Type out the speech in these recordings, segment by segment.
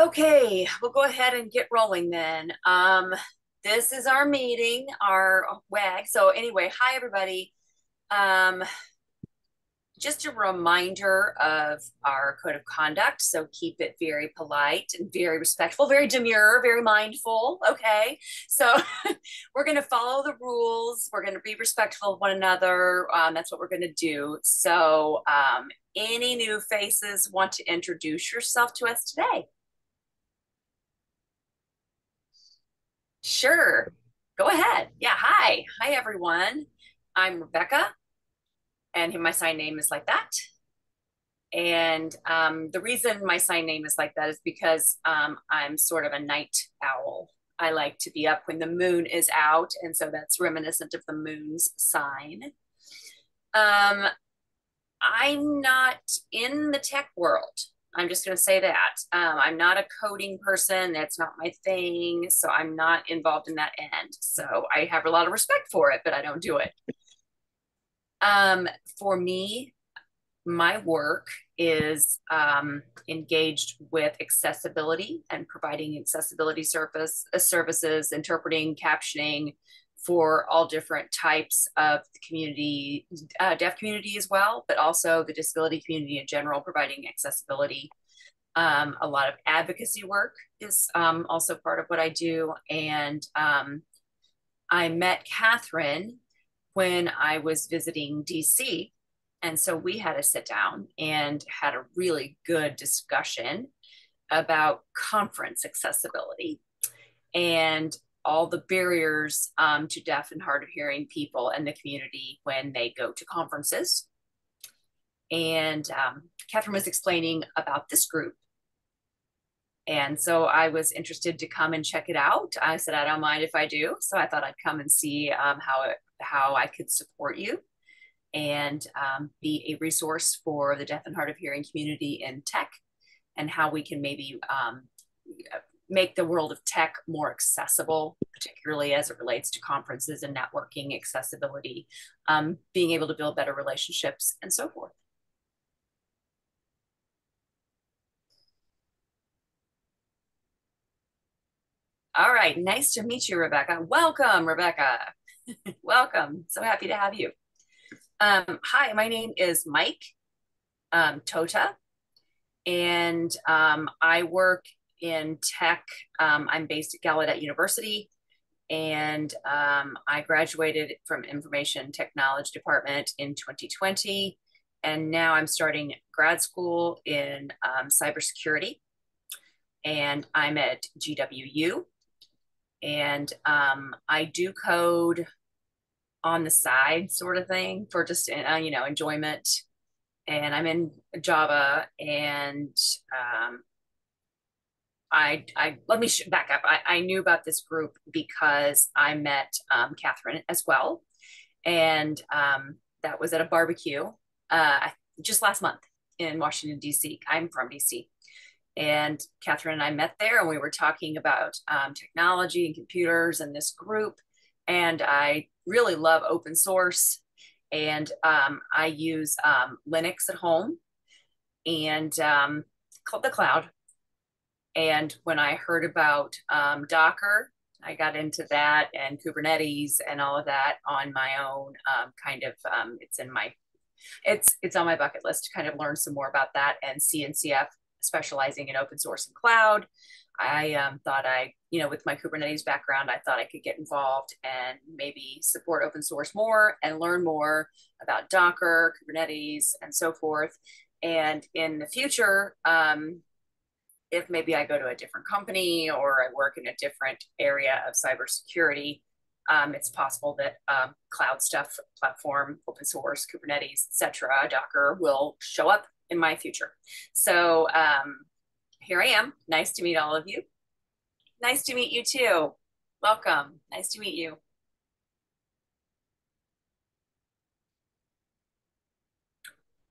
Okay, we'll go ahead and get rolling then. Um, this is our meeting, our WAG. So anyway, hi everybody. Um, just a reminder of our code of conduct. So keep it very polite and very respectful, very demure, very mindful. Okay. So we're going to follow the rules. We're going to be respectful of one another. Um, that's what we're going to do. So, um, any new faces want to introduce yourself to us today? Sure. Go ahead. Yeah. Hi. Hi, everyone. I'm Rebecca, and my sign name is like that. And um, the reason my sign name is like that is because um, I'm sort of a night owl. I like to be up when the moon is out, and so that's reminiscent of the moon's sign. Um, I'm not in the tech world. I'm just going to say that. Um, I'm not a coding person. That's not my thing. So I'm not involved in that end. So I have a lot of respect for it, but I don't do it. Um, for me, my work is um, engaged with accessibility and providing accessibility service, uh, services, interpreting, captioning, for all different types of the community, uh, deaf community as well, but also the disability community in general, providing accessibility. Um, a lot of advocacy work is um, also part of what I do. And um, I met Catherine when I was visiting DC. And so we had a sit down and had a really good discussion about conference accessibility. And all the barriers um, to deaf and hard of hearing people in the community when they go to conferences. And um, Catherine was explaining about this group. And so I was interested to come and check it out. I said, I don't mind if I do. So I thought I'd come and see um, how, it, how I could support you and um, be a resource for the deaf and hard of hearing community in tech and how we can maybe um, make the world of tech more accessible, particularly as it relates to conferences and networking accessibility, um, being able to build better relationships, and so forth. All right, nice to meet you, Rebecca. Welcome, Rebecca. Welcome. So happy to have you. Um, hi, my name is Mike um, Tota, and um, I work in tech. Um, I'm based at Gallaudet University, and um, I graduated from Information Technology Department in 2020. And now I'm starting grad school in um, cybersecurity, and I'm at GWU. And um, I do code on the side, sort of thing, for just uh, you know enjoyment. And I'm in Java, and um, I, I let me back up. I, I knew about this group because I met um, Catherine as well, and um, that was at a barbecue uh, just last month in Washington D.C. I'm from D.C. And Catherine and I met there, and we were talking about um, technology and computers and this group. And I really love open source, and um, I use um, Linux at home and um, called the cloud and when I heard about um, Docker, I got into that and Kubernetes and all of that on my own. Um, kind of, um, it's in my, it's it's on my bucket list to kind of learn some more about that and CNCF specializing in open source and cloud. I um, thought I, you know, with my Kubernetes background, I thought I could get involved and maybe support open source more and learn more about Docker, Kubernetes, and so forth. And in the future, um, if maybe I go to a different company or I work in a different area of cybersecurity, um, it's possible that um, cloud stuff, platform, open source, Kubernetes, etc., Docker will show up in my future. So um, here I am. Nice to meet all of you. Nice to meet you too. Welcome. Nice to meet you.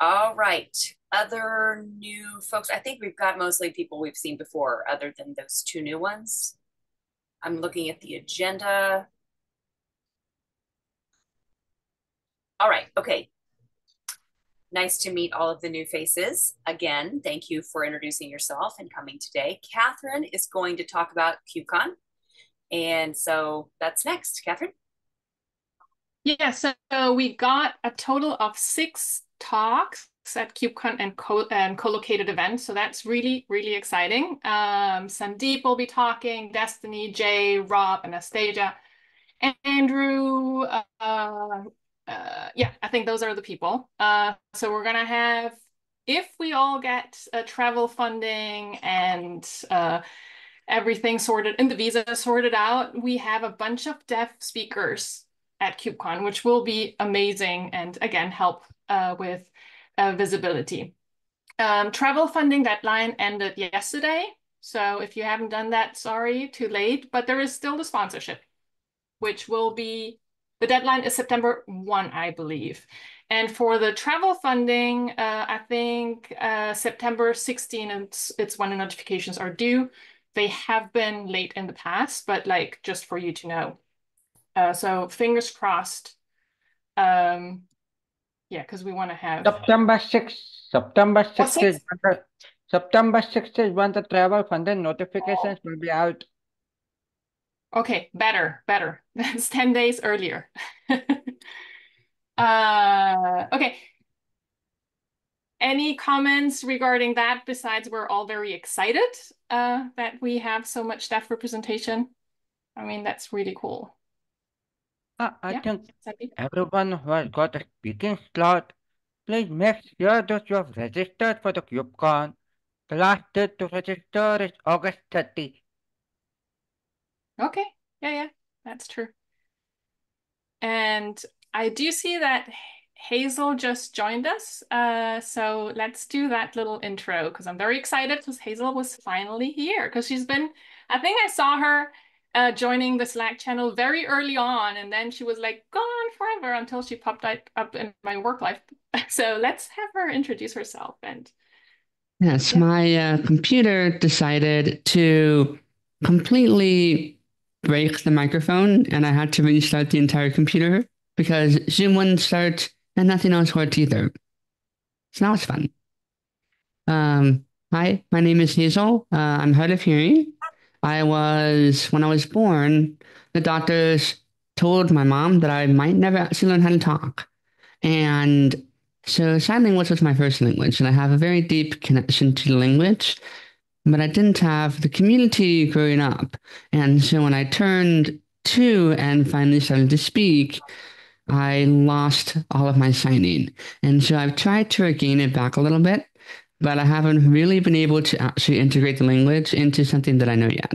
All right other new folks? I think we've got mostly people we've seen before, other than those two new ones. I'm looking at the agenda. All right, okay. Nice to meet all of the new faces. Again, thank you for introducing yourself and coming today. Catherine is going to talk about KubeCon. And so that's next. Catherine? Yeah, so we've got a total of six talks at KubeCon and, co and co-located events. So that's really, really exciting. Um, Sandeep will be talking, Destiny, Jay, Rob, Anastasia, Andrew, uh, uh, yeah, I think those are the people. Uh, so we're gonna have, if we all get uh, travel funding and uh, everything sorted and the visa sorted out, we have a bunch of deaf speakers at KubeCon, which will be amazing and again, help uh, with uh, visibility. Um, travel funding deadline ended yesterday. So if you haven't done that, sorry, too late, but there is still the sponsorship, which will be, the deadline is September 1, I believe. And for the travel funding, uh, I think uh, September 16, it's, it's when the notifications are due. They have been late in the past, but like just for you to know. Uh, so fingers crossed. Um, yeah, because we want to have September 6th. September 6th is when the, September 6th is when the travel funding notifications will be out. Okay, better, better. That's 10 days earlier. uh, okay. Any comments regarding that besides we're all very excited uh, that we have so much staff representation? I mean, that's really cool. Uh, I Yeah, think everyone who has got a speaking slot, please make sure that you have registered for the KubeCon. The last date to register is August 30. Okay, yeah, yeah, that's true. And I do see that Hazel just joined us. Uh, so let's do that little intro because I'm very excited because Hazel was finally here because she's been, I think I saw her uh, joining the Slack channel very early on and then she was like gone forever until she popped up in my work life. So let's have her introduce herself and Yes, Yeah. my uh, computer decided to completely break the microphone and I had to restart the entire computer because Zoom wouldn't start and nothing else worked either. So that was fun. Um, hi, my name is Hazel. Uh, I'm hard of hearing. I was, when I was born, the doctors told my mom that I might never actually learn how to talk. And so sign language was my first language, and I have a very deep connection to the language, but I didn't have the community growing up. And so when I turned two and finally started to speak, I lost all of my signing. And so I've tried to regain it back a little bit, but I haven't really been able to actually integrate the language into something that I know yet.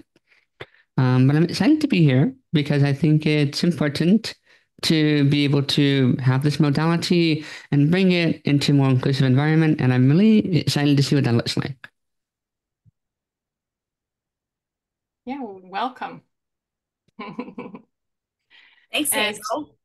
Um, but I'm excited to be here because I think it's important to be able to have this modality and bring it into a more inclusive environment. And I'm really excited to see what that looks like. yeah, welcome. Thanks, And- Hazel.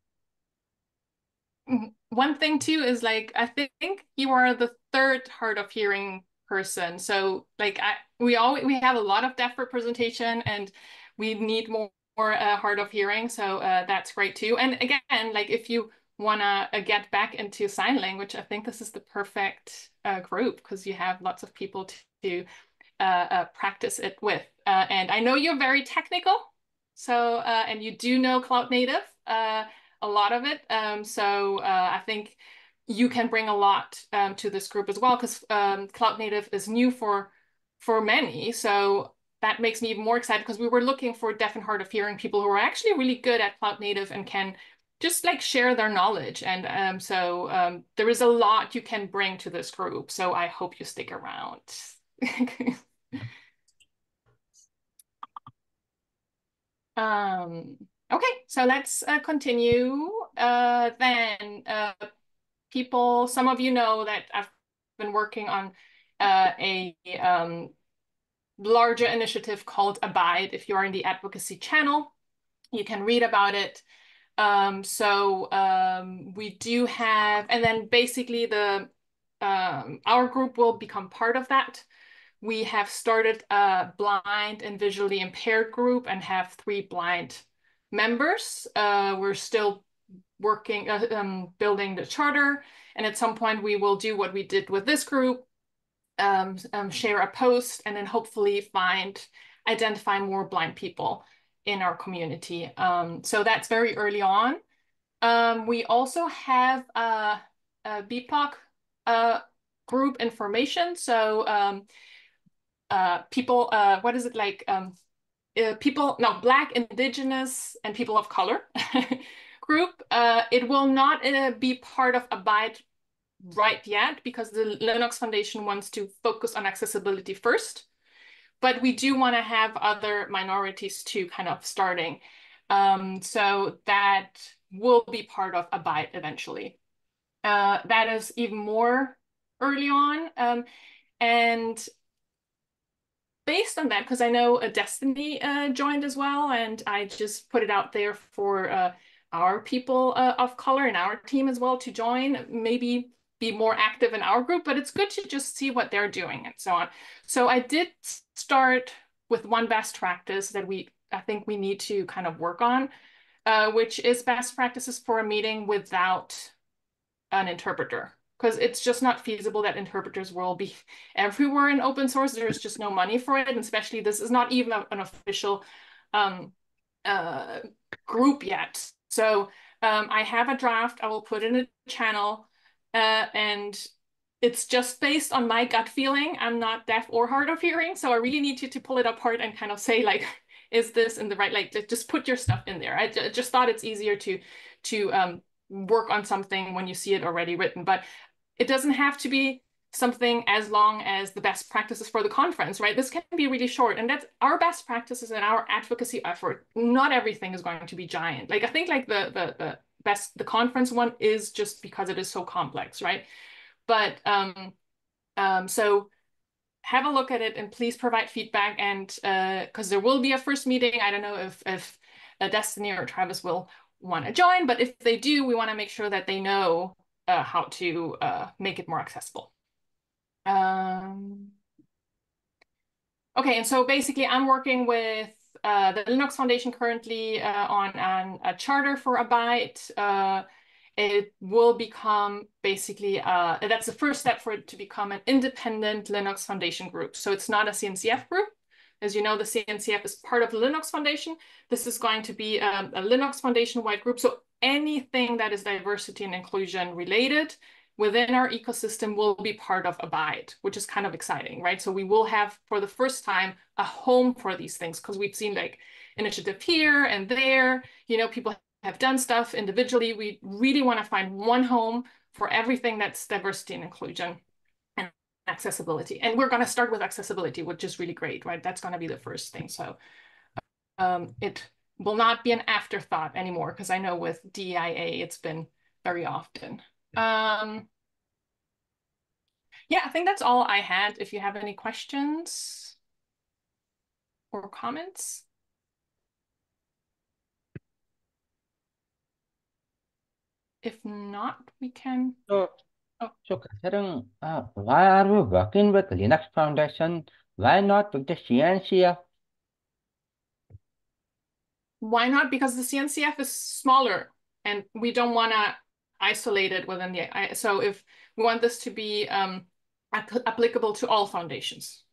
One thing too is like I think you are the third hard of hearing person. So like I we always we have a lot of deaf representation and we need more, more uh, hard of hearing. So uh, that's great too. And again, like if you wanna uh, get back into sign language, I think this is the perfect uh, group because you have lots of people to, to uh, uh, practice it with. And I know you're very technical. So, and you do know Cloud Native. A lot of it. Um, so uh, I think you can bring a lot um, to this group as well because um, Cloud Native is new for for many. So that makes me even more excited because we were looking for deaf and hard of hearing people who are actually really good at Cloud Native and can just like share their knowledge. And um, so um, there is a lot you can bring to this group. So I hope you stick around. um, Okay, so let's uh, continue. Uh, then uh, people, some of you know that I've been working on uh, a um, larger initiative called Abide. If you're in the advocacy channel, you can read about it. Um, so um, we do have, and then basically the um, our group will become part of that. We have started a blind and visually impaired group and have three blind members. Uh, we're still working, uh, um, building the charter, And at some point, we will do what we did with this group, um, um, share a post, and then hopefully find, identify more blind people in our community. Um, so that's very early on. Um, we also have a, a BIPOC uh, group information. So um, uh, people, uh, what is it like? Uh, people, no, Black, Indigenous, and people of color group. Uh, it will not uh, be part of Abide right yet because the Linux Foundation wants to focus on accessibility first. But we do want to have other minorities too kind of starting. Um, so that will be part of Abide eventually. Uh, that is even more early on. Um, and based on that, because I know a Destiny uh, joined as well, and I just put it out there for uh, our people uh, of color and our team as well to join, maybe be more active in our group, but it's good to just see what they're doing and so on. So I did start with one best practice that we I think we need to kind of work on, uh, which is best practices for a meeting without an interpreter because it's just not feasible that interpreters will be everywhere in open source. There's just no money for it. And especially this is not even an official um, uh, group yet. So um, I have a draft. I will put in a channel uh, and it's just based on my gut feeling. I'm not deaf or hard of hearing. So I really need you to pull it apart and kind of say like, is this in the right, like just put your stuff in there. I just thought it's easier to, to um, work on something when you see it already written. But it doesn't have to be something as long as the best practices for the conference, right? This can be really short. And that's our best practices and our advocacy effort. Not everything is going to be giant. Like I think like the the, the best the conference one is just because it is so complex, right? But um um so have a look at it and please provide feedback and uh because there will be a first meeting. I don't know if if uh, Destiny or Travis will want to join, but if they do, we want to make sure that they know uh, how to uh, make it more accessible. Um, okay, and so basically I'm working with uh, the Linux Foundation currently uh, on, on, a charter for Abide. Uh, it will become basically, uh, that's the first step for it to become an independent Linux Foundation group. So it's not a CNCF group. As you know, the CNCF is part of the Linux Foundation. This is going to be um, a Linux Foundation-wide group. So anything that is diversity and inclusion related within our ecosystem will be part of Abide, which is kind of exciting, right? So we will have, for the first time, a home for these things because we've seen like initiative here and there, you know, people have done stuff individually. We really want to find one home for everything that's diversity and inclusion and accessibility. And we're going to start with accessibility, which is really great, right? That's going to be the first thing. So um, it will not be an afterthought anymore because I know with DIA it's been very often. Um, yeah, I think that's all I had. If you have any questions or comments. If not, we can. So, oh. so considering uh, why are we working with Linux Foundation? Why not with the CNCF? Why not? Because the CNCF is smaller and we don't want to isolate it within the, so if we want this to be um, applicable to all foundations.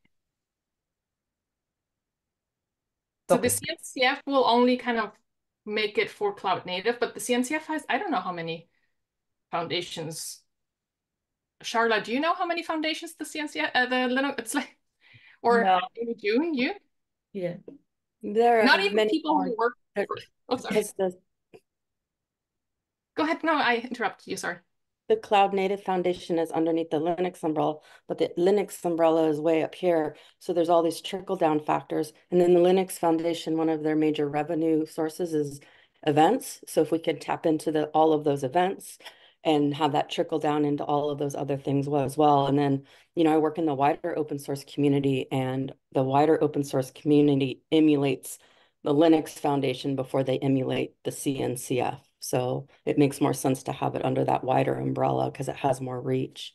So the CNCF will only kind of make it for cloud native, but the CNCF has, I don't know how many foundations. Charlotte, do you know how many foundations the CNCF, uh, the Linux, it's like, or no. you, you? Yeah. There are not even people who work. For, oh, sorry. The, Go ahead. No, I interrupted you. Sorry. The Cloud Native Foundation is underneath the Linux umbrella, but the Linux umbrella is way up here. So there's all these trickle down factors. And then the Linux Foundation, one of their major revenue sources is events. So if we could tap into the all of those events, and have that trickle down into all of those other things as well. And then, you know, I work in the wider open source community and the wider open source community emulates the Linux Foundation before they emulate the CNCF. So it makes more sense to have it under that wider umbrella because it has more reach.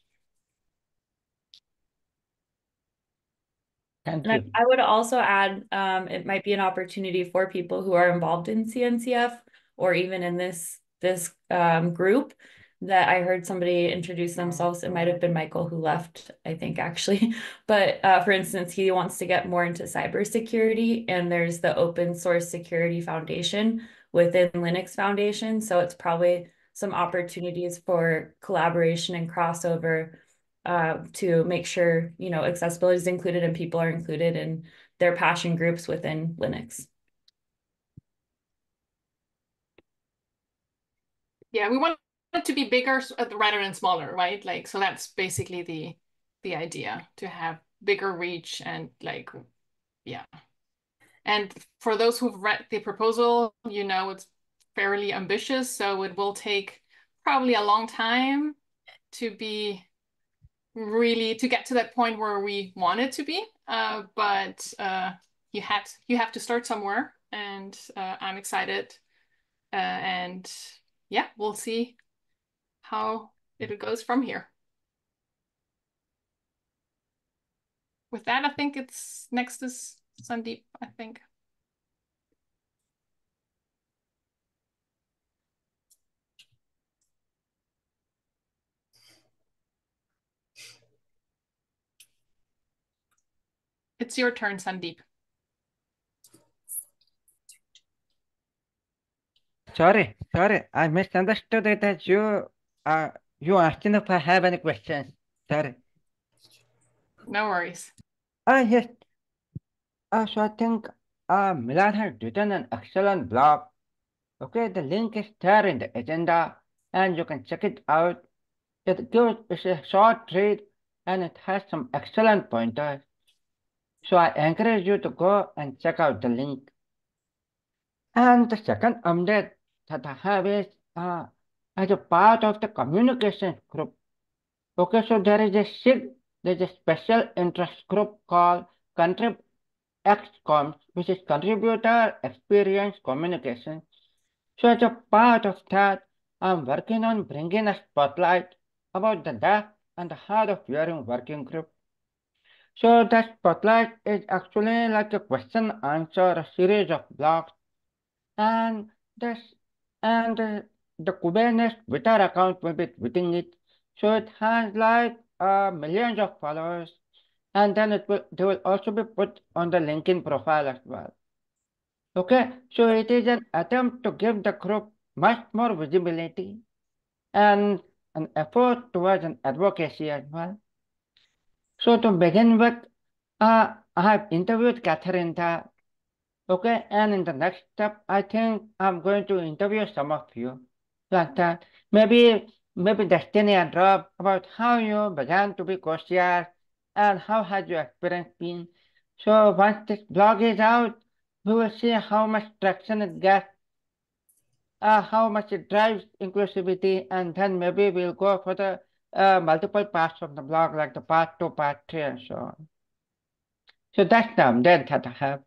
Thank you. I would also add um, it might be an opportunity for people who are involved in CNCF or even in this this um, group that I heard somebody introduce themselves. It might have been Michael who left, I think actually. But uh, for instance, he wants to get more into cybersecurity, and there's the Open Source Security Foundation within Linux Foundation. So it's probably some opportunities for collaboration and crossover uh, to make sure you know accessibility is included and people are included in their passion groups within Linux. Yeah, we want it to be bigger uh, rather than smaller, right? Like, so that's basically the the idea to have bigger reach and like, yeah. And for those who've read the proposal, you know it's fairly ambitious, so it will take probably a long time to be really to get to that point where we want it to be. Uh, but uh, you had you have to start somewhere, and uh, I'm excited. Uh, and yeah, we'll see how it goes from here. With that, I think it's next is Sandeep, I think. It's your turn, Sandeep. Sorry, sorry, I misunderstood it that you uh you asking if I have any questions. Sorry. No worries. Uh yes. Uh, so I think uh Milan has written an excellent blog. Okay, the link is there in the agenda and you can check it out. It gives it's a short read and it has some excellent pointers. So I encourage you to go and check out the link. And the second update that I have is uh, as a part of the communications group. Okay, so there is a SIG, there's a special interest group called ContribEx Comms, which is Contributor Experience Communication. So as a part of that, I'm working on bringing a spotlight about the deaf and the hard of hearing working group. So the spotlight is actually like a question answer a series of blogs and this and uh, the Kubernetes Twitter account will be tweeting it. So it has like uh, millions of followers and then it will they will also be put on the LinkedIn profile as well. Okay, so it is an attempt to give the group much more visibility and an effort towards an advocacy as well. So to begin with, uh, I have interviewed Catherine Ta. Okay, and in the next step, I think I'm going to interview some of you like that. Maybe, maybe Destiny and Rob about how you began to be co-chairs and how has your experience been. So once this blog is out, we will see how much traction it gets, uh, how much it drives inclusivity, and then maybe we'll go for the uh, multiple parts of the blog, like the part two, part three, and so on. So that's the update that I have.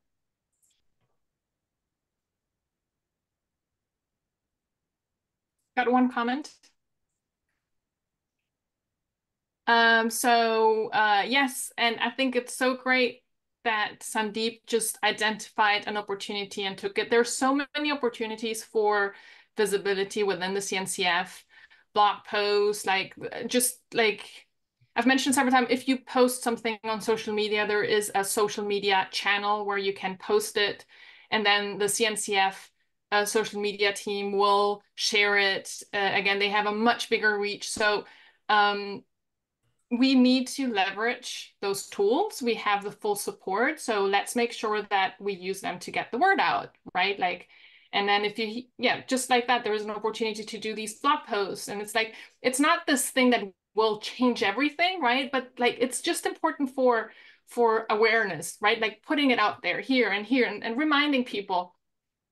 Got one comment. Um, so uh, yes, and I think it's so great that Sandeep just identified an opportunity and took it. There's so many opportunities for visibility within the CNCF blog posts, like just like I've mentioned several times, if you post something on social media, there is a social media channel where you can post it. And then the CNCF uh, social media team will share it. Uh, again, they have a much bigger reach. So um, we need to leverage those tools. We have the full support. So let's make sure that we use them to get the word out, right? Like, and then if you, yeah, just like that, there is an opportunity to do these blog posts. And it's like, it's not this thing that will change everything, right? But like, it's just important for, for awareness, right? Like putting it out there here and here and, and reminding people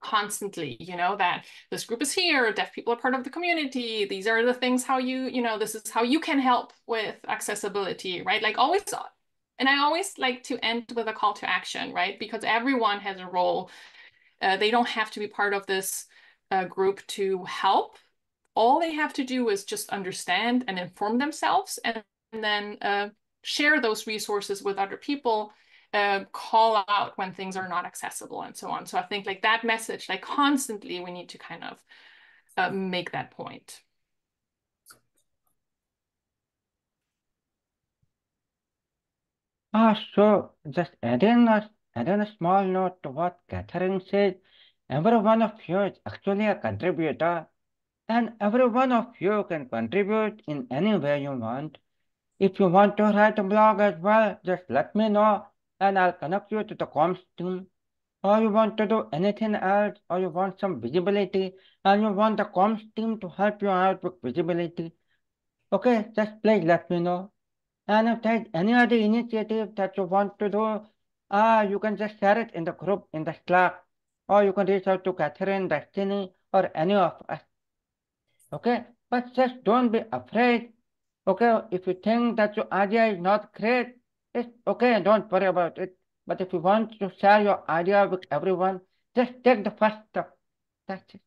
constantly you know that this group is here deaf people are part of the community these are the things how you you know this is how you can help with accessibility right? Like always and i always like to end with a call to action right? Because everyone has a role. Uh, they don't have to be part of this uh, group to help. All they have to do is just understand and inform themselves and, and then uh, share those resources with other people uh, call out when things are not accessible and so on. So I think like that message, like constantly, we need to kind of uh, make that point. Ah, so just adding a, adding a small note to what Catherine said, every one of you is actually a contributor and every one of you can contribute in any way you want. If you want to write a blog as well, just let me know and I'll connect you to the comms team. Or you want to do anything else, or you want some visibility, and you want the comms team to help you out with visibility. Okay, just please let me know. And if there's any other initiative that you want to do, uh, you can just share it in the group in the Slack, or you can reach out to Catherine, Destiny, or any of us. Okay, but just don't be afraid. Okay, if you think that your idea is not great, it's okay, don't worry about it. But if you want to share your idea with everyone, just take the first step. That's it.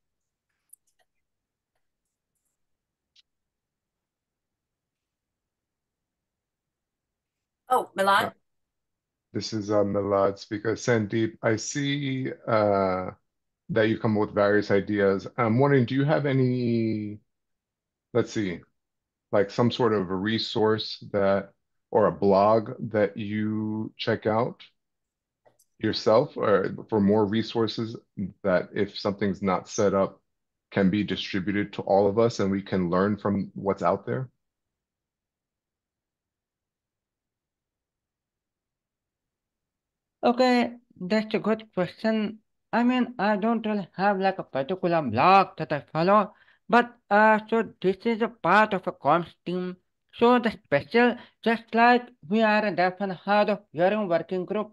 Oh, Milan? This is uh, Milad speaker. Sandeep, I see uh, that you come up with various ideas. I'm wondering, do you have any, let's see, like some sort of a resource that, or a blog that you check out yourself or for more resources that if something's not set up can be distributed to all of us and we can learn from what's out there? Okay, that's a good question. I mean, I don't really have like a particular blog that I follow, but uh, so this is a part of a comms team. So the special, just like we are a and hard of hearing working group.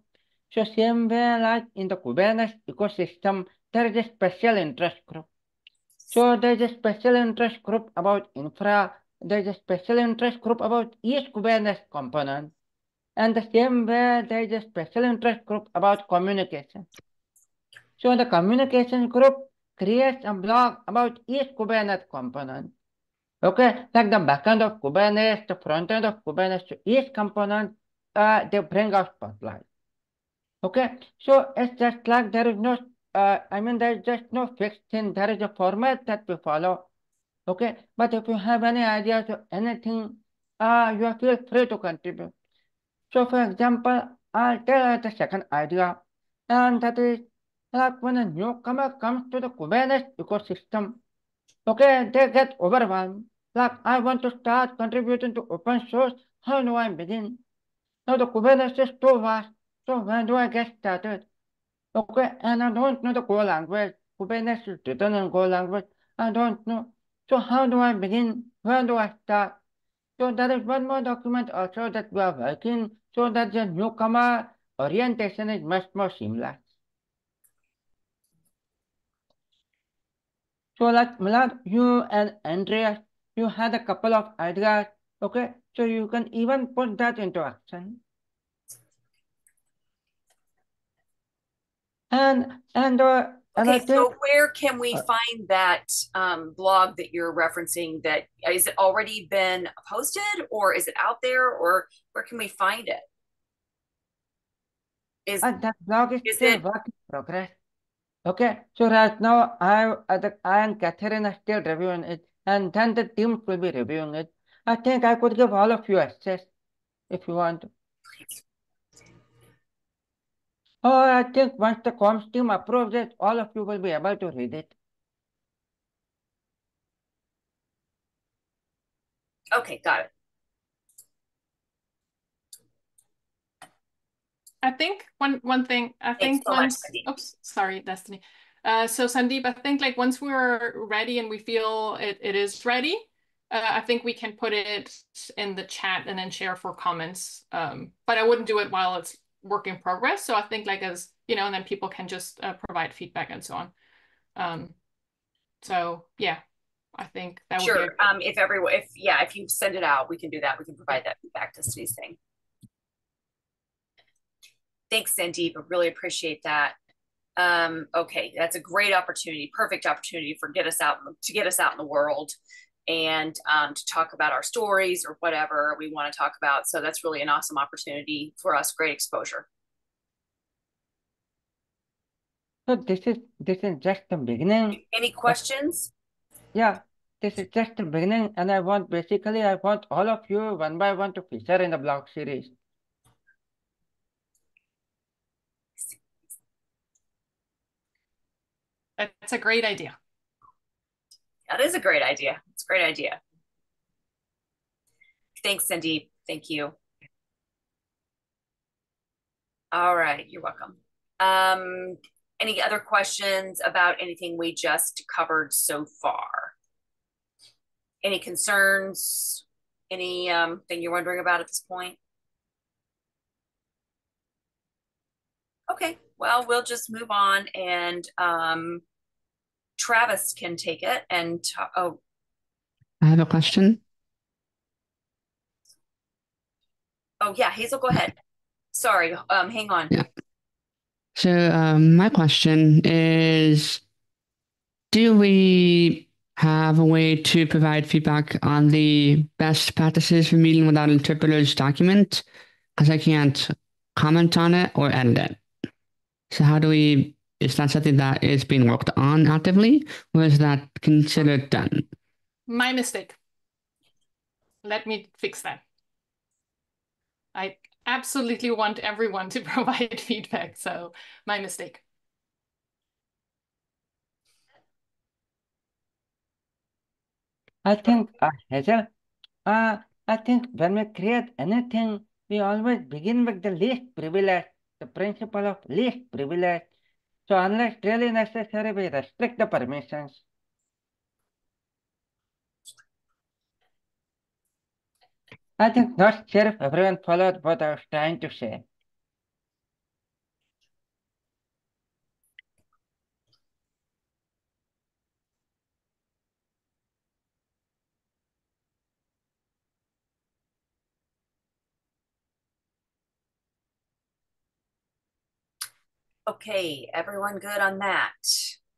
So same way like in the Kubernetes ecosystem, there is a special interest group. So there's a special interest group about infra. There's a special interest group about each Kubernetes component. And the same way, there is a special interest group about communication. So the communication group creates a blog about each Kubernetes component. Okay, like the backend of Kubernetes, the front end of Kubernetes, each component, uh, they bring out spotlight. Okay, so it's just like there is no, uh, I mean, there is just no fixed thing. There is a format that we follow. Okay, but if you have any ideas or anything, uh, you feel free to contribute. So for example, I'll tell you the second idea, and that is like when a newcomer comes to the Kubernetes ecosystem, okay, they get overwhelmed. Like I want to start contributing to open source, how do I begin? Now the Kubernetes is too vast, so when do I get started? Okay, and I don't know the Go language. Kubernetes is written in Go language. I don't know. So how do I begin? Where do I start? So there is one more document also that we are working so that the newcomer orientation is much more seamless. So like Milad, you and Andreas, you had a couple of ideas, okay? So you can even put that into action. And, and, uh, and Okay, so where can we uh, find that um, blog that you're referencing that is it already been posted or is it out there or where can we find it? Is uh, that blog is is still it work in progress. Okay, so right now I, I and Catherine are still reviewing it, and then the teams will be reviewing it. I think I could give all of you access if you want. Oh, I think once the comms team approves it, all of you will be able to read it. okay, got it. I think one one thing I Thanks think so once Sandeep. oops sorry Destiny uh so Sandeep I think like once we're ready and we feel it, it is ready uh, I think we can put it in the chat and then share for comments um but I wouldn't do it while it's work in progress so I think like as you know and then people can just uh, provide feedback and so on um so yeah I think that would be Sure. Um, if everyone, if yeah, if you send it out, we can do that. We can provide that feedback to thing. Thanks, Sandeep. I really appreciate that. Um, okay, that's a great opportunity, perfect opportunity for get us out to get us out in the world and um, to talk about our stories or whatever we want to talk about. So that's really an awesome opportunity for us. Great exposure. So this is this is just the beginning. Any questions? Yeah, this is just the beginning, and I want basically I want all of you one by one to feature in the blog series. That's a great idea. That is a great idea. It's a great idea. Thanks, Cindy. Thank you. All right, you're welcome. Um, any other questions about anything we just covered so far? Any concerns? Any um, thing you're wondering about at this point? Okay, well, we'll just move on and um, Travis can take it and oh. I have a question. Oh yeah, Hazel, go ahead. Sorry, um, hang on. Yeah. So um, my question is, do we have a way to provide feedback on the best practices for meeting without interpreters document? Because I can't comment on it or edit it. So how do we, is that something that is being worked on actively or is that considered done? My mistake. Let me fix that. I absolutely want everyone to provide feedback, so my mistake. I think, uh, Hazel, uh, I think when we create anything, we always begin with the least privilege the principle of least privilege. So unless really necessary, we restrict the permissions. I think not sure if everyone followed what I was trying to say. Okay, everyone good on that?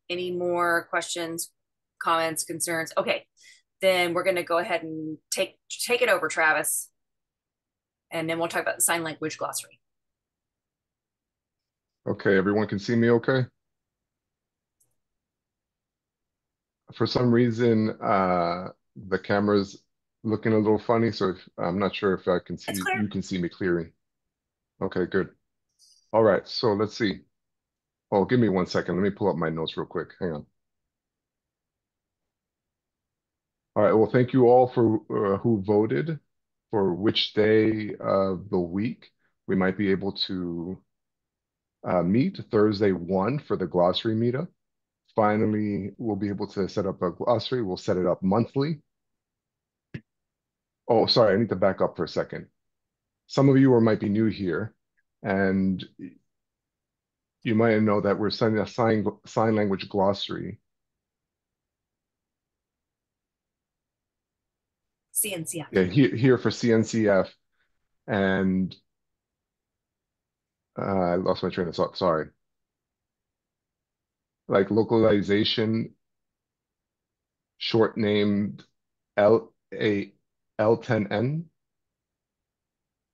Any more questions, comments, concerns? Okay, then we're going to go ahead and take take it over, Travis. And then we'll talk about the sign language glossary. Okay, everyone can see me okay? For some reason, uh, the camera's looking a little funny, so if, I'm not sure if I can see you can see me clearly. Okay, good. All right, so let's see. Oh, give me one second. Let me pull up my notes real quick. Hang on. All right. Well, thank you all for uh, who voted for which day of the week we might be able to uh, meet. Thursday one for the glossary meetup. Finally, we'll be able to set up a glossary. We'll set it up monthly. Oh, sorry. I need to back up for a second. Some of you are might be new here, and you might know that we're sending a sign sign language glossary. CNCF. Yeah, here, here for CNCF, and uh, I lost my train of thought. Sorry. Like localization, short named L A L10N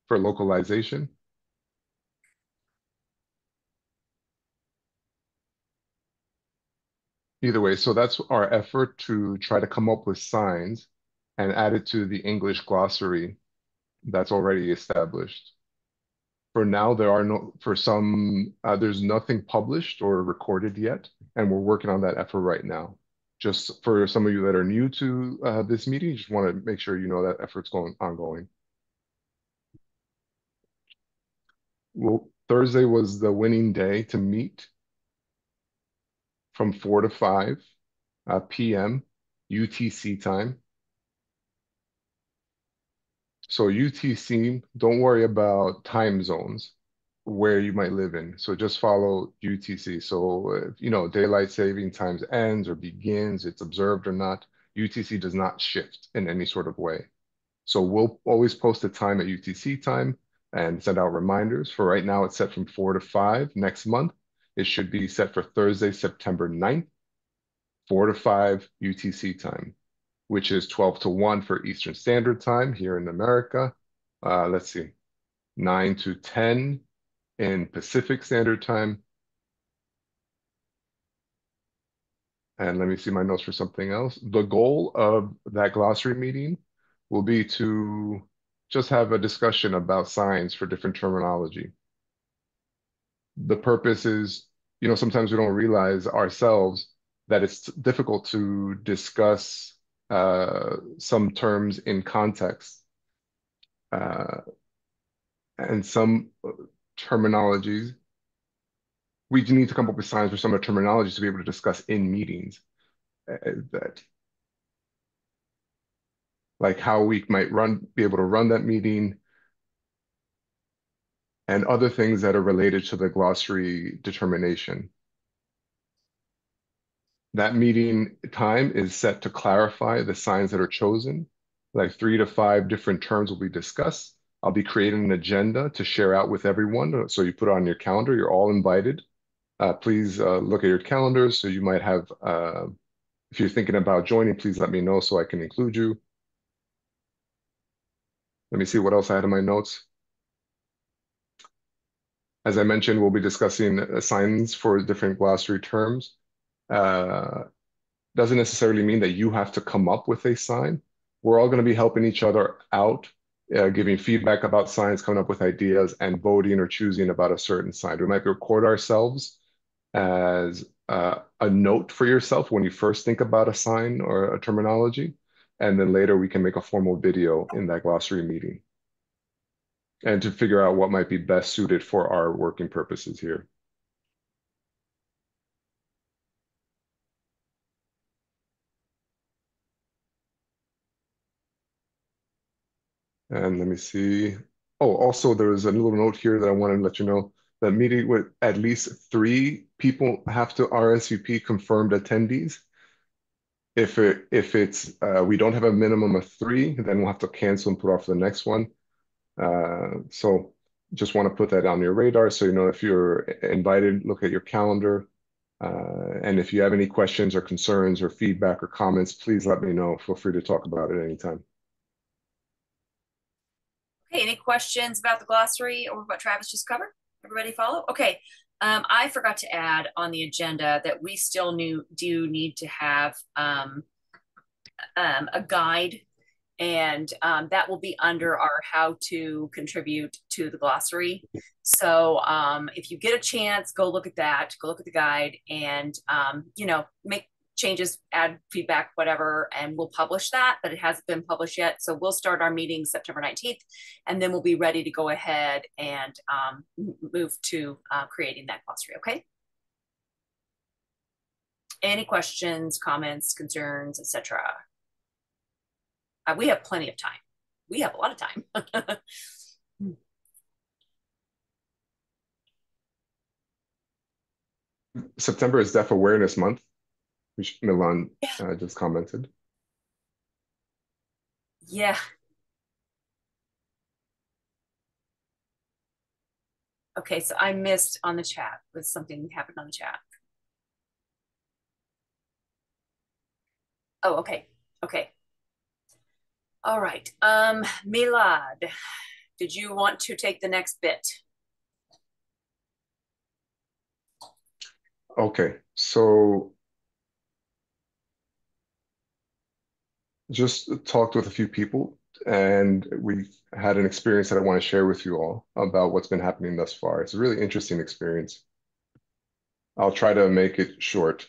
for localization. Either way, so that's our effort to try to come up with signs and add it to the English glossary that's already established. For now, there are no, for some, uh, there's nothing published or recorded yet, and we're working on that effort right now. Just for some of you that are new to uh, this meeting, just want to make sure you know that effort's going ongoing. Well, Thursday was the winning day to meet from 4 to 5 uh, p.m. UTC time. So UTC, don't worry about time zones where you might live in. So just follow UTC. So, if, you know, daylight saving times ends or begins, it's observed or not. UTC does not shift in any sort of way. So we'll always post a time at UTC time and send out reminders. For right now, it's set from 4 to 5 next month. It should be set for Thursday, September 9th, 4 to 5 UTC time, which is 12 to 1 for Eastern Standard Time here in America. Uh, let's see, 9 to 10 in Pacific Standard Time. And let me see my notes for something else. The goal of that glossary meeting will be to just have a discussion about signs for different terminology the purpose is, you know, sometimes we don't realize ourselves that it's difficult to discuss uh, some terms in context uh, and some terminologies. We need to come up with signs for some of the terminologies to be able to discuss in meetings uh, that like how we might run be able to run that meeting and other things that are related to the glossary determination. That meeting time is set to clarify the signs that are chosen. Like three to five different terms will be discussed. I'll be creating an agenda to share out with everyone. So you put it on your calendar, you're all invited. Uh, please uh, look at your calendars. So you might have, uh, if you're thinking about joining, please let me know so I can include you. Let me see what else I had in my notes. As I mentioned, we'll be discussing signs for different glossary terms. Uh, doesn't necessarily mean that you have to come up with a sign. We're all going to be helping each other out, uh, giving feedback about signs, coming up with ideas, and voting or choosing about a certain sign. We might record ourselves as uh, a note for yourself when you first think about a sign or a terminology, and then later we can make a formal video in that glossary meeting and to figure out what might be best suited for our working purposes here. And let me see. Oh, also there's a little note here that I wanted to let you know that meeting with at least three people have to RSVP confirmed attendees. If it if it's uh, we don't have a minimum of three, then we'll have to cancel and put off the next one. Uh, so just want to put that on your radar so you know if you're invited, look at your calendar. Uh, and if you have any questions or concerns or feedback or comments, please let me know. Feel free to talk about it anytime. Okay, any questions about the glossary or what Travis just covered? Everybody follow? Okay, um, I forgot to add on the agenda that we still new, do need to have um, um, a guide and um, that will be under our how to contribute to the glossary. So um, if you get a chance, go look at that, go look at the guide and, um, you know, make changes, add feedback, whatever, and we'll publish that, but it hasn't been published yet. So we'll start our meeting September 19th, and then we'll be ready to go ahead and um, move to uh, creating that glossary, okay? Any questions, comments, concerns, etc. Uh, we have plenty of time. We have a lot of time. September is Deaf Awareness Month which Milad yeah. uh, just commented. Yeah. Okay, so I missed on the chat with something happened on the chat. Oh, okay. Okay. All right. Um, Milad, did you want to take the next bit? Okay, so just talked with a few people and we had an experience that I want to share with you all about what's been happening thus far. It's a really interesting experience. I'll try to make it short.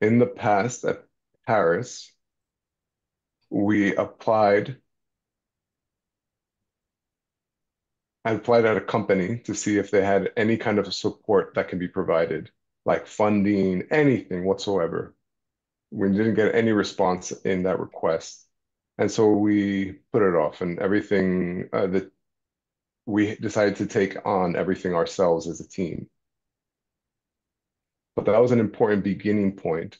In the past at Paris, we applied I applied at a company to see if they had any kind of support that can be provided, like funding, anything whatsoever we didn't get any response in that request. And so we put it off and everything uh, that we decided to take on everything ourselves as a team. But that was an important beginning point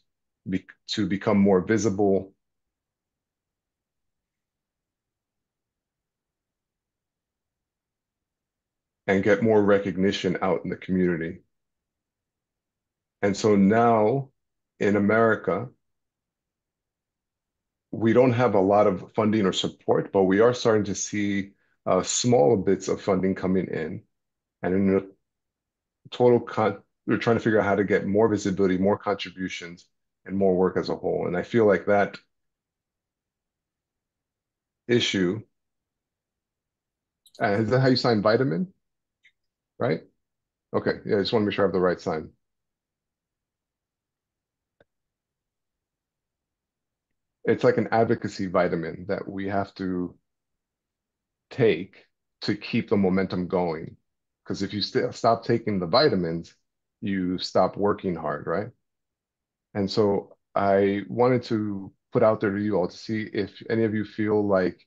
be to become more visible and get more recognition out in the community. And so now in America, we don't have a lot of funding or support, but we are starting to see uh, small bits of funding coming in. And in the total, con we're trying to figure out how to get more visibility, more contributions, and more work as a whole. And I feel like that issue, uh, is that how you sign vitamin? right? Okay, yeah, I just want to make sure I have the right sign. It's like an advocacy vitamin that we have to take to keep the momentum going. Because if you st stop taking the vitamins, you stop working hard, right? And so I wanted to put out there to you all to see if any of you feel like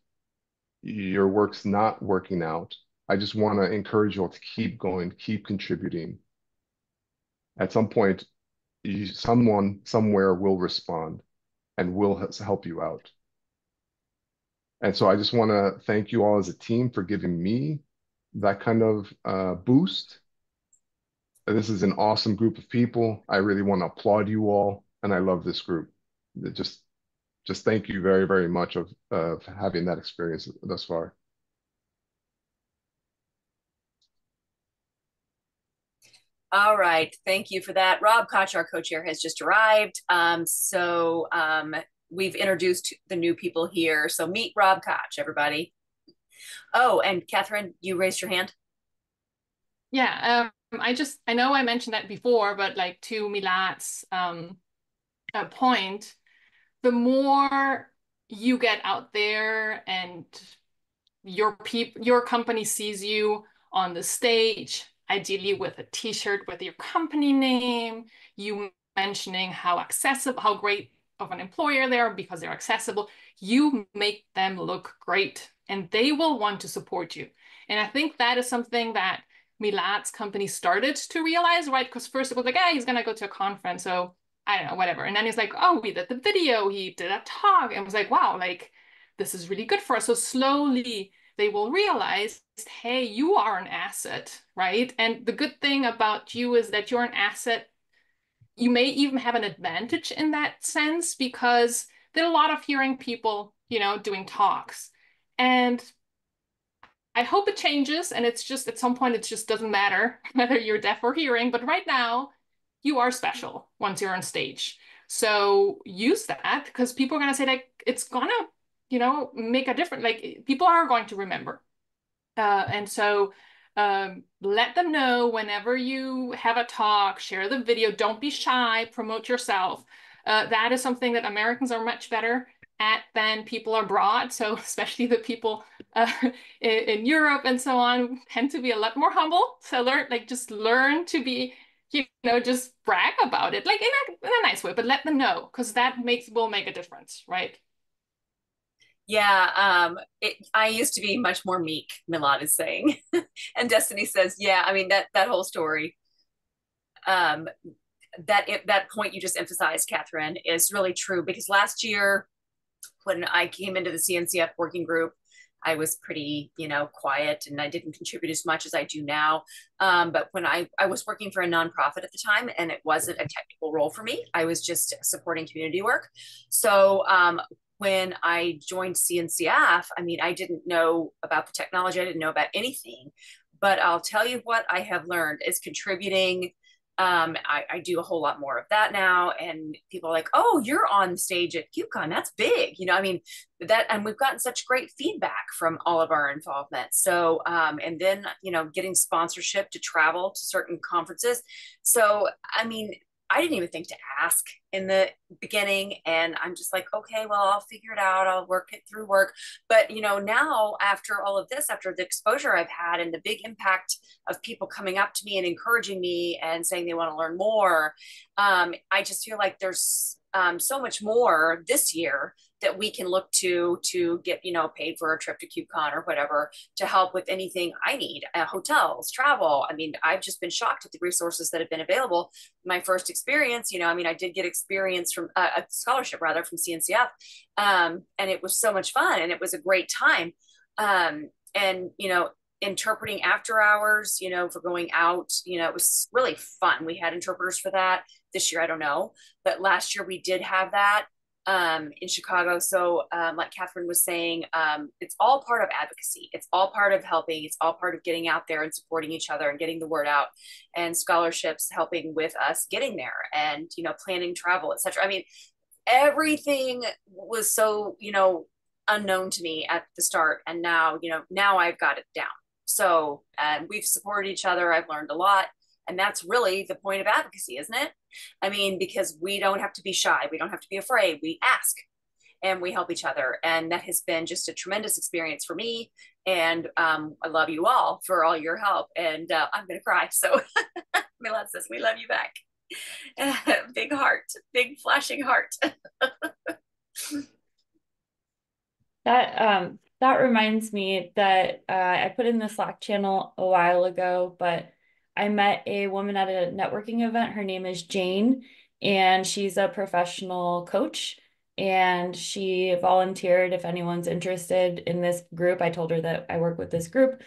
your work's not working out I just want to encourage you all to keep going, keep contributing. At some point, you, someone somewhere will respond and will help you out. And so I just want to thank you all as a team for giving me that kind of uh, boost. This is an awesome group of people. I really want to applaud you all, and I love this group. Just, just thank you very, very much of, of having that experience thus far. All right, thank you for that. Rob Koch, our co-chair, has just arrived. Um, so um, we've introduced the new people here. So meet Rob Koch, everybody. Oh, and Catherine, you raised your hand. Yeah, um, I just I know I mentioned that before, but like to Milad's um, uh, point, the more you get out there and your peop your company sees you on the stage ideally with a t-shirt with your company name, you mentioning how accessible, how great of an employer they are because they're accessible, you make them look great and they will want to support you. And I think that is something that Milad's company started to realize, right? Because first it was like, yeah, he's gonna go to a conference, so I don't know, whatever. And then he's like, oh, we did the video, he did a talk, and was like, wow, like this is really good for us. So slowly they will realize, hey, you are an asset, right? And the good thing about you is that you're an asset. You may even have an advantage in that sense because there are a lot of hearing people, you know, doing talks. And I hope it changes. And it's just at some point, it just doesn't matter whether you're deaf or hearing. But right now, you are special once you're on stage. So use that because people are going to say, like, it's going to you know, make a difference. Like people are going to remember. Uh, and so um, let them know whenever you have a talk, share the video, don't be shy, promote yourself. Uh, that is something that Americans are much better at than people abroad. So especially the people uh, in, in, Europe and so on tend to be a lot more humble. So learn, like just learn to be, you know, just brag about it, like in a, in a nice way, but let them know because that makes will make a difference, right? Yeah, um, it, I used to be much more meek, Milad is saying. and Destiny says, yeah, I mean, that, that whole story, um, that, that point you just emphasized, Catherine, is really true because last year when I came into the CNCF working group, I was pretty, you know, quiet and I didn't contribute as much as I do now. Um, but when I, I was working for a nonprofit at the time and it wasn't a technical role for me, I was just supporting community work. So um, when I joined CNCF, I mean, I didn't know about the technology, I didn't know about anything. But I'll tell you what I have learned is contributing. Um, I, I, do a whole lot more of that now. And people are like, oh, you're on stage at KubeCon. That's big. You know, I mean, that, and we've gotten such great feedback from all of our involvement. So, um, and then, you know, getting sponsorship to travel to certain conferences. So, I mean, I didn't even think to ask in the beginning. And I'm just like, okay, well, I'll figure it out. I'll work it through work. But, you know, now after all of this, after the exposure I've had and the big impact of people coming up to me and encouraging me and saying they want to learn more, um, I just feel like there's um, so much more this year that we can look to to get you know paid for a trip to KubeCon or whatever to help with anything I need, uh, hotels, travel. I mean, I've just been shocked at the resources that have been available. My first experience, you know, I mean, I did get experience from uh, a scholarship rather from CNCF, um, and it was so much fun and it was a great time. Um, and you know, interpreting after hours, you know, for going out, you know, it was really fun. We had interpreters for that. This year, I don't know, but last year we did have that um, in Chicago. So, um, like Catherine was saying, um, it's all part of advocacy. It's all part of helping. It's all part of getting out there and supporting each other and getting the word out. And scholarships helping with us getting there, and you know, planning travel, etc. I mean, everything was so you know unknown to me at the start, and now you know now I've got it down. So, and we've supported each other. I've learned a lot. And that's really the point of advocacy, isn't it? I mean, because we don't have to be shy, we don't have to be afraid, we ask. and we help each other. And that has been just a tremendous experience for me. And um, I love you all for all your help. And uh, I'm going to cry. So Milad says, We love you back. big heart, big flashing heart. that um that reminds me that uh, I put in the Slack channel a while ago, but I met a woman at a networking event. Her name is Jane, and she's a professional coach. And she volunteered if anyone's interested in this group. I told her that I work with this group.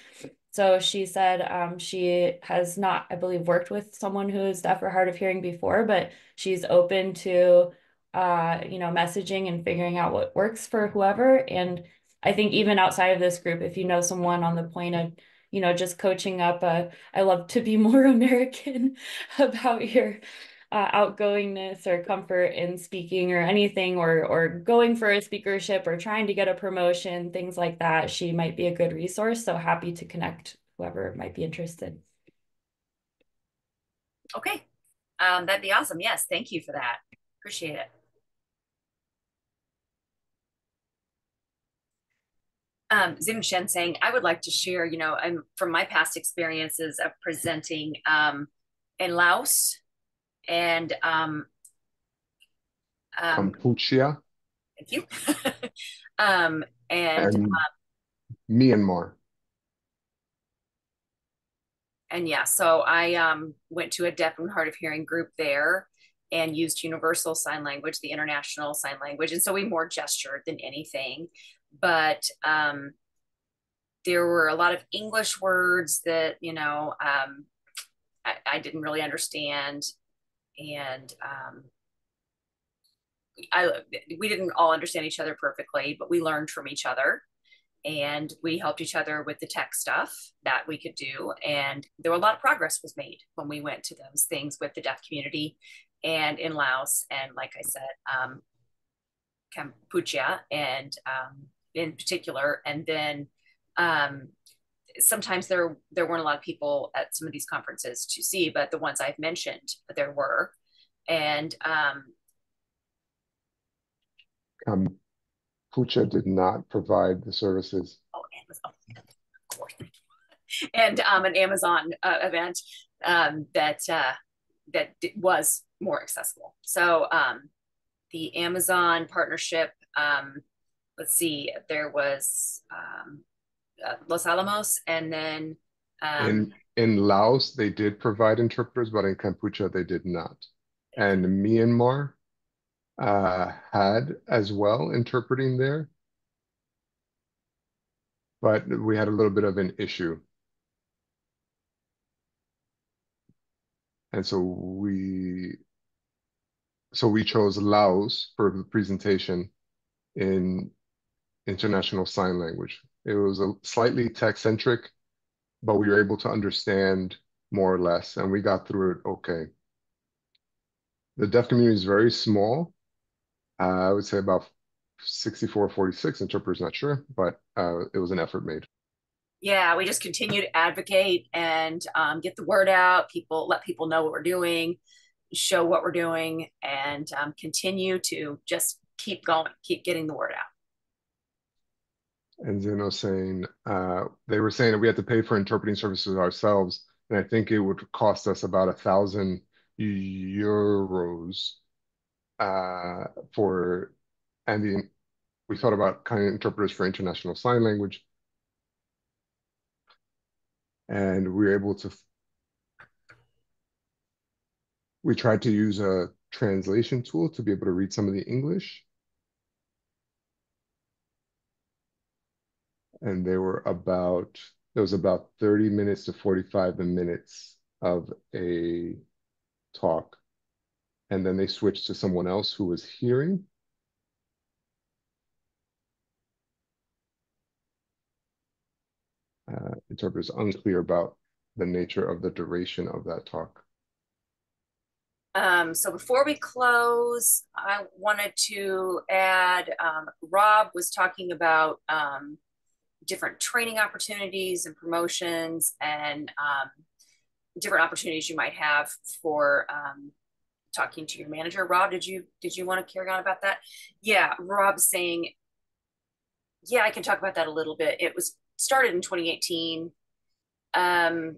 So she said um, she has not, I believe, worked with someone who is deaf or hard of hearing before, but she's open to, uh, you know, messaging and figuring out what works for whoever. And I think even outside of this group, if you know someone on the point of, you know, just coaching up, uh, I love to be more American about your uh, outgoingness or comfort in speaking or anything, or or going for a speakership or trying to get a promotion, things like that. She might be a good resource. So happy to connect whoever might be interested. Okay, um, that'd be awesome. Yes, thank you for that. Appreciate it. Um, Zim Shen saying, I would like to share, you know, I'm from my past experiences of presenting um, in Laos and um, um, Kampuchea. Thank you. um, and, and um, Myanmar. And yeah, so I um, went to a deaf and hard of hearing group there and used universal sign language, the international sign language. And so we more gestured than anything but um, there were a lot of English words that you know um, I, I, didn't really understand, and um, I we didn't all understand each other perfectly, but we learned from each other, and we helped each other with the tech stuff that we could do, and there were a lot of progress was made when we went to those things with the deaf community and in Laos, and like I said, um, Kampuchea and um, in particular. And then um, sometimes there there weren't a lot of people at some of these conferences to see, but the ones I've mentioned, there were. And um, um, Pucha did not provide the services. Oh, Amazon, of course. And um, an Amazon uh, event um, that uh, that was more accessible. So um, the Amazon partnership um, let's see, there was um, uh, Los Alamos, and then um, in in Laos they did provide interpreters, but in Kampuchea they did not. And Myanmar uh, had as well interpreting there, but we had a little bit of an issue. And so we so we chose Laos for the presentation in international sign language. It was a slightly tech-centric, but we were able to understand more or less, and we got through it okay. The deaf community is very small. Uh, I would say about 64, 46 interpreters, not sure, but uh, it was an effort made. Yeah, we just continue to advocate and um, get the word out. People let people know what we're doing, show what we're doing, and um, continue to just keep going, keep getting the word out and Zeno saying uh, they were saying that we had to pay for interpreting services ourselves, and I think it would cost us about a thousand euros uh, for, and the, we thought about kind of interpreters for international sign language, and we were able to. We tried to use a translation tool to be able to read some of the English and they were about it was about 30 minutes to 45 minutes of a talk. And then they switched to someone else who was hearing. Uh, interpreters unclear about the nature of the duration of that talk. Um, so before we close, I wanted to add, um, Rob was talking about um, different training opportunities and promotions and um, different opportunities you might have for um, talking to your manager. Rob, did you did you want to carry on about that? Yeah, Rob saying, yeah, I can talk about that a little bit. It was started in 2018. Um,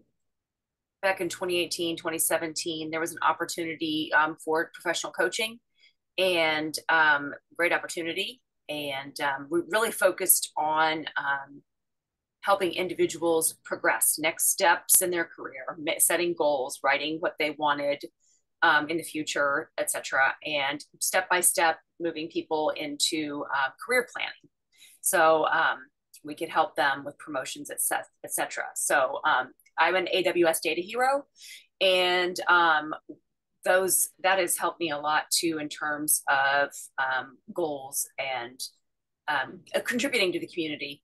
back in 2018, 2017, there was an opportunity um, for professional coaching and um, great opportunity. And um, we really focused on um, helping individuals progress next steps in their career, setting goals, writing what they wanted um, in the future, etc., and step by step moving people into uh, career planning. So um, we could help them with promotions, etc. So um, I'm an AWS data hero, and um, those that has helped me a lot too in terms of um, goals and um, uh, contributing to the community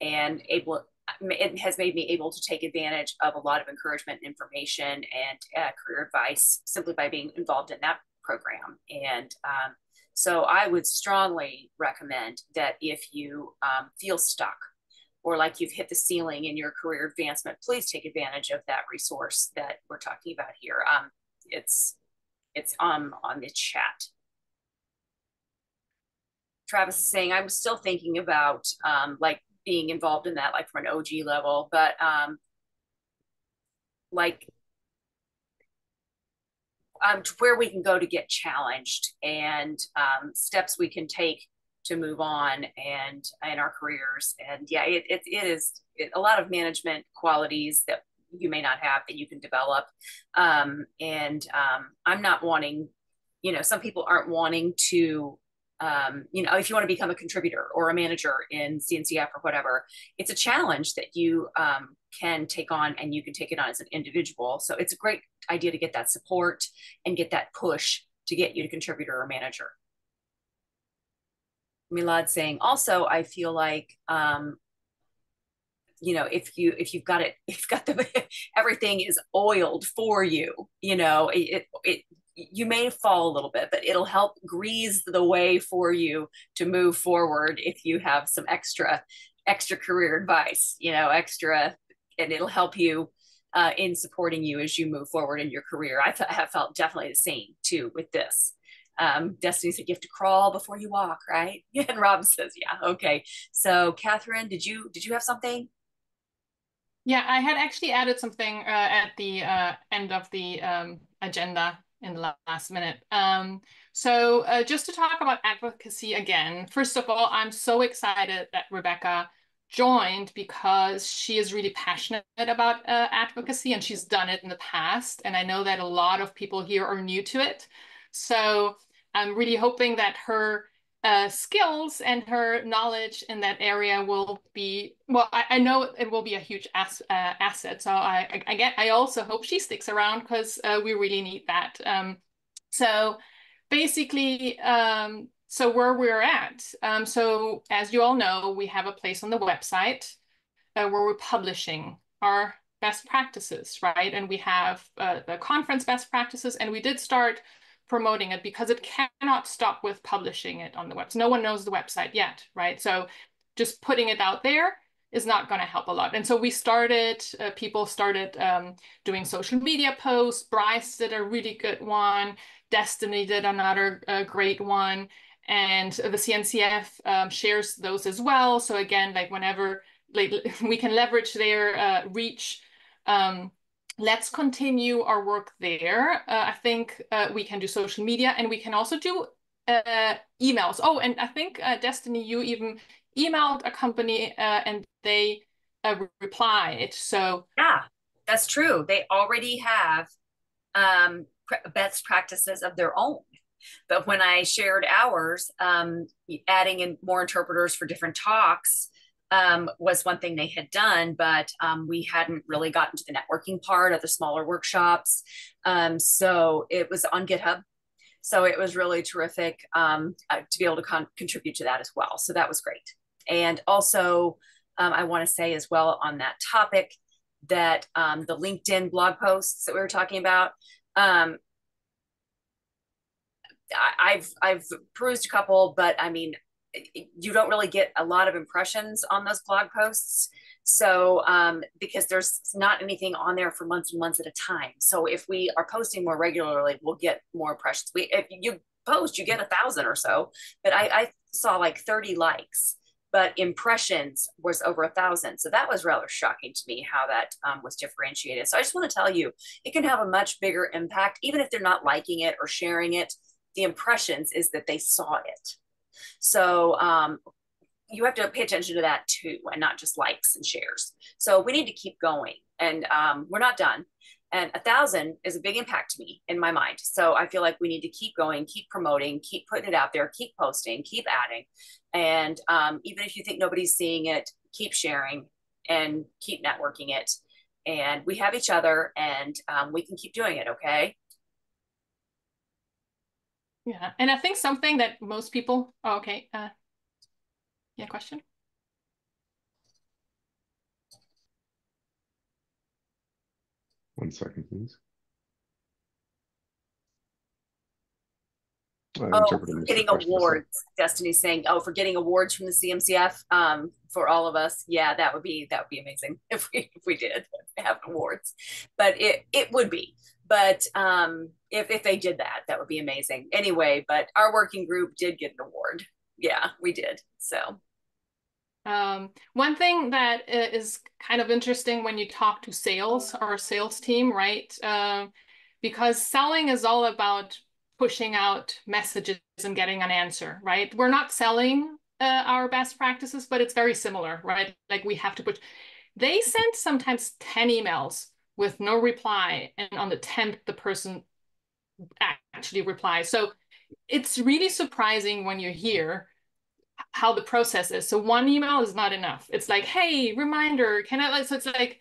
and able it has made me able to take advantage of a lot of encouragement and information and uh, career advice simply by being involved in that program. And um, so i would strongly recommend that if you um, feel stuck or like you've hit the ceiling in your career advancement please take advantage of that resource that we're talking about here. Um, it's it's um, on the chat Travis is saying, I'm still thinking about um, like being involved in that, like from an OG level, but um, like um, to where we can go to get challenged and um, steps we can take to move on and in our careers. And yeah, it, it, it is it, a lot of management qualities that you may not have that you can develop. Um, and um, I'm not wanting, you know, some people aren't wanting to um, you know, if you want to become a contributor or a manager in CNCF or whatever, it's a challenge that you um, can take on and you can take it on as an individual. So it's a great idea to get that support and get that push to get you to contributor or manager. Milad saying also, I feel like, um, you know, if you, if you've got it, if got the, everything is oiled for you, you know, it, it, you may fall a little bit, but it'll help grease the way for you to move forward if you have some extra extra career advice, you know, extra, and it'll help you uh, in supporting you as you move forward in your career. I have felt definitely the same too with this. Um, Destiny said you have to crawl before you walk, right? And Rob says, yeah, okay. So Catherine, did you did you have something? Yeah, I had actually added something uh, at the uh, end of the um, agenda in the last minute. Um, so uh, just to talk about advocacy again, first of all, I'm so excited that Rebecca joined because she is really passionate about uh, advocacy and she's done it in the past. And I know that a lot of people here are new to it. So I'm really hoping that her uh, skills and her knowledge in that area will be well. I, I know it will be a huge as, uh, asset. So I, I get. I also hope she sticks around because uh, we really need that. Um, so basically, um, so where we're at. Um, so as you all know, we have a place on the website uh, where we're publishing our best practices, right? And we have uh, the conference best practices, and we did start promoting it because it cannot stop with publishing it on the website. No one knows the website yet, right? So just putting it out there is not going to help a lot. And so we started, uh, people started um, doing social media posts. Bryce did a really good one. Destiny did another uh, great one. And the CNCF um, shares those as well. So again, like whenever like, we can leverage their uh, reach um, let's continue our work there. Uh, I think uh, we can do social media and we can also do uh, emails. Oh, and I think uh, Destiny, you even emailed a company uh, and they uh, replied. So yeah, that's true. They already have um, best practices of their own. But when I shared ours, um, adding in more interpreters for different talks, um, was one thing they had done, but um, we hadn't really gotten to the networking part of the smaller workshops. Um, so it was on GitHub. So it was really terrific um, uh, to be able to con contribute to that as well. So that was great. And also, um, I want to say as well on that topic that um, the LinkedIn blog posts that we were talking about, I've I've perused a couple, but I mean, you don't really get a lot of impressions on those blog posts. So, um, because there's not anything on there for months and months at a time. So, if we are posting more regularly, we'll get more impressions. We, if you post, you get a thousand or so, but I, I saw like 30 likes, but impressions was over a thousand. So, that was rather shocking to me how that um, was differentiated. So, I just want to tell you, it can have a much bigger impact, even if they're not liking it or sharing it. The impressions is that they saw it. So, um, you have to pay attention to that too and not just likes and shares. So we need to keep going and um, we're not done. And a thousand is a big impact to me in my mind. So i feel like we need to keep going keep promoting keep putting it out there keep posting keep adding. And um, even if you think nobody's seeing it keep sharing and keep networking it. And we have each other and um, we can keep doing it okay yeah and i think something that most people oh, okay uh, yeah, question? One second, please. oh, getting awards. Destiny saying, "Oh, for getting awards from the CNCF um, for all of us." Yeah, that would be that would be amazing if we if we did have awards, but it it would be. But um, if if they did that, that would be amazing. Anyway, but our working group did get an award yeah, we did. So. Um, one thing that is kind of interesting when you talk to sales or sales team, right? Um, because selling is all about pushing out messages and getting an answer, right? We're not selling uh, our best practices, but it's very similar, right? Like we have to put, they send sometimes 10 emails with no reply. And on the 10th, the person actually replies. So it's really surprising when you hear how the process is. So one email is not enough. It's like, hey, reminder, can I like so it's like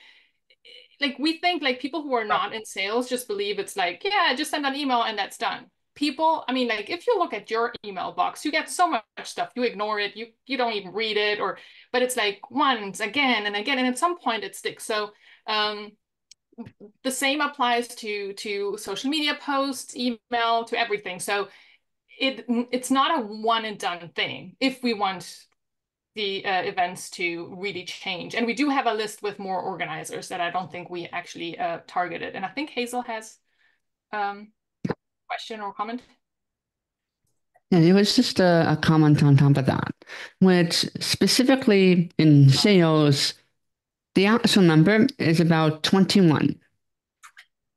like we think like people who are not in sales just believe it's like, yeah, just send an email and that's done. People, I mean, like if you look at your email box, you get so much stuff. You ignore it, you you don't even read it, or but it's like once again and again, and at some point it sticks. So um the same applies to to social media posts, email, to everything. So it it's not a one and done thing if we want the uh, events to really change. And we do have a list with more organizers that I don't think we actually uh, targeted. And I think Hazel has um, a question or comment. Yeah, it was just a, a comment on top of that, which specifically in sales, the actual number is about 21.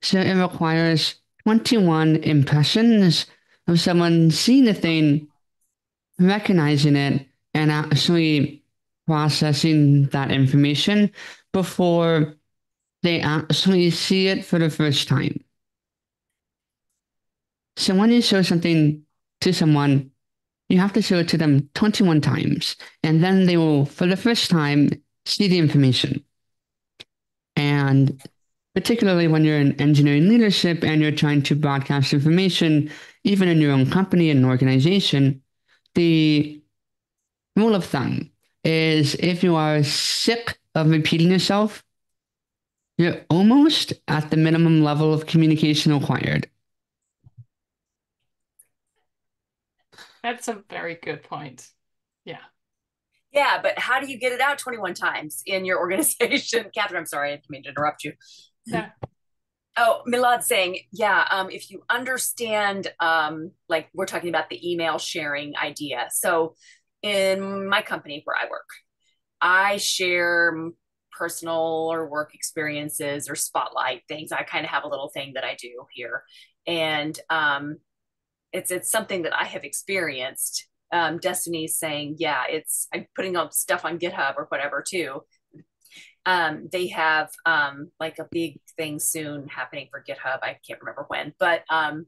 So it requires 21 impressions of someone seeing the thing, recognizing it, and actually processing that information before they actually see it for the first time. So when you show something to someone, you have to show it to them 21 times, and then they will, for the first time, see the information. And particularly when you're in engineering leadership and you're trying to broadcast information, even in your own company and organization, the rule of thumb is if you are sick of repeating yourself, you're almost at the minimum level of communication required. That's a very good point. Yeah. Yeah, but how do you get it out 21 times in your organization? Catherine, I'm sorry, I didn't mean to interrupt you. Yeah. Oh, Milad saying, yeah, um, if you understand, um, like we're talking about the email sharing idea. So in my company where I work, I share personal or work experiences or spotlight things. I kind of have a little thing that I do here. And um, it's it's something that I have experienced. Um, Destiny's saying, yeah, it's I'm putting up stuff on GitHub or whatever too um, they have um, like a big thing soon happening for GitHub. I can't remember when, but um,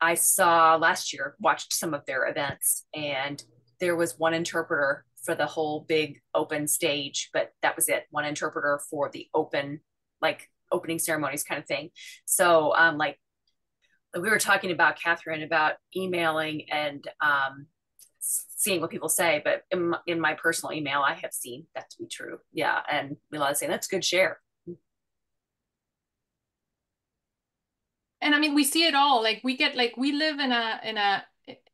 I saw last year, watched some of their events, and there was one interpreter for the whole big open stage, but that was it. One interpreter for the open, like opening ceremonies kind of thing. So, um, like we were talking about Catherine about emailing and um, seeing what people say, but in my, in my personal email, I have seen that to be true. Yeah, and Milad saying that's good share. And I mean, we see it all. Like we get like we live in a in a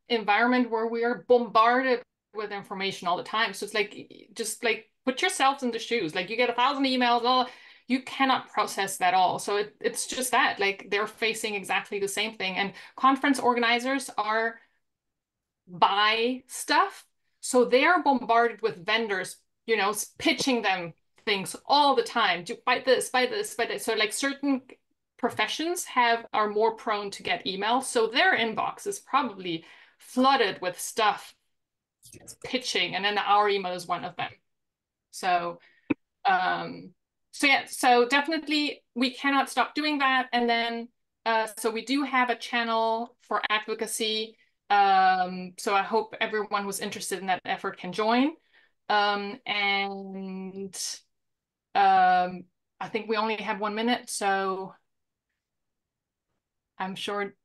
environment where we are bombarded with information all the time. So it's like just like put yourselves in the shoes. Like you get a thousand emails, all you cannot process that all. So it, it's just that like they're facing exactly the same thing. And conference organizers are buy stuff. So they're bombarded with vendors, you know, pitching them things all the time. Do buy this, buy this, buy this. So like certain professions have are more prone to get emails. So their inbox is probably flooded with stuff it's pitching. And then our email is one of them. So um so yeah, so definitely we cannot stop doing that. And then, uh, so we do have a channel for advocacy. Um, so I hope everyone who's interested in that effort can join. Um, and um, I think we only have one minute, so I'm sure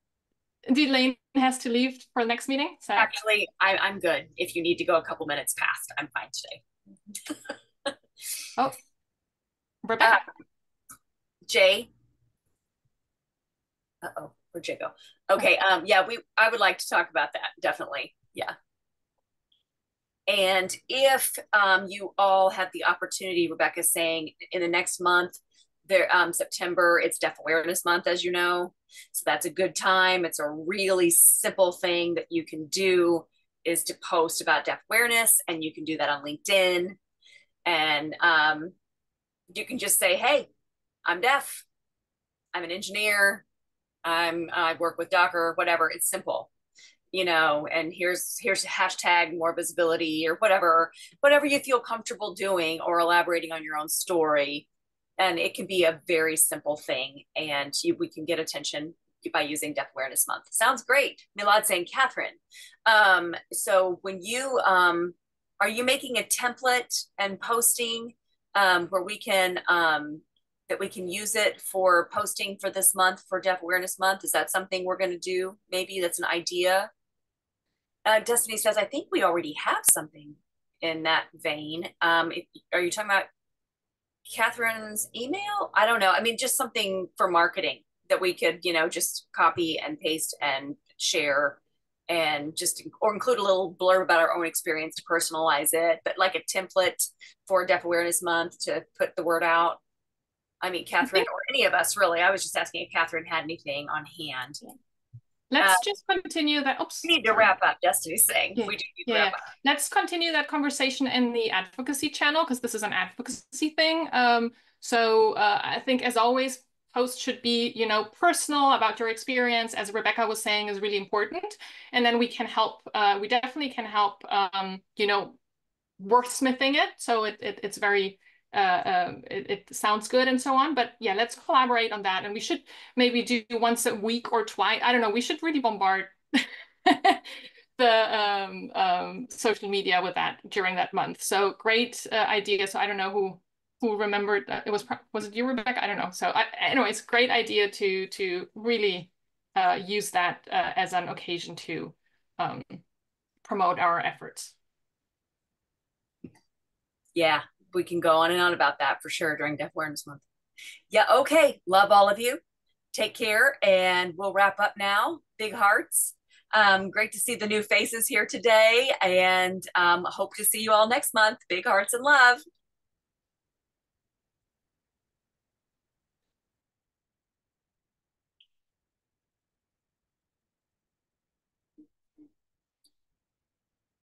Indeed, Lane has to leave for the next meeting. So actually, I, I'm good. If you need to go a couple minutes past, I'm fine today. oh, Rebecca. Uh, Jay. Uh-oh, where'd Jay go? Okay, um, yeah, we I would like to talk about that, definitely. Yeah. And if um, you all have the opportunity, Rebecca's saying in the next month, there um, September, it's Deaf Awareness Month, as you know. So that's a good time. It's a really simple thing that you can do is to post about deaf awareness, and you can do that on LinkedIn. And um, you can just say, hey, I'm deaf. I'm an engineer. I'm I work with Docker, whatever. It's simple, you know. And here's here's hashtag more visibility or whatever, whatever you feel comfortable doing or elaborating on your own story. And it can be a very simple thing, and you, we can get attention by using Deaf Awareness Month. Sounds great. Milad saying, Catherine. Um, so when you um, are you making a template and posting um, where we can um, that we can use it for posting for this month for Deaf Awareness Month? Is that something we're going to do? Maybe that's an idea. Uh, Destiny says, I think we already have something in that vein. Um, if, are you talking about Catherine's email? I don't know. I mean, just something for marketing that we could, you know, just copy and paste and share and just or include a little blurb about our own experience to personalize it, but like a template for Deaf Awareness Month to put the word out. I mean, Catherine or any of us really. I was just asking if Catherine had anything on hand. Let's uh, just continue that. Oops. We need to wrap up. Destiny's saying yeah. we do need yeah. Let's continue that conversation in the advocacy channel because this is an advocacy thing. Um, so uh, I think, as always, posts should be, you know, personal about your experience, as Rebecca was saying, is really important. And then we can help, uh, we definitely can help, um, you know, wordsmithing it. So it, it it's very, uh, uh, it, it, sounds good and so on. But yeah, let's collaborate on that. And we should maybe do once a week or twice. I don't know. We should really bombard the um, um, social media with that during that month. So great uh, idea. So I don't know who who remembered that it was was it you Rebecca I don't know so I, anyway it's great idea to to really uh, use that uh, as an occasion to um, promote our efforts yeah we can go on and on about that for sure during Deaf Awareness Month. Yeah okay love all of you. Take care and we'll wrap up now. Big hearts. Um, great to see the new faces here today and um, hope to see you all next month. Big hearts and love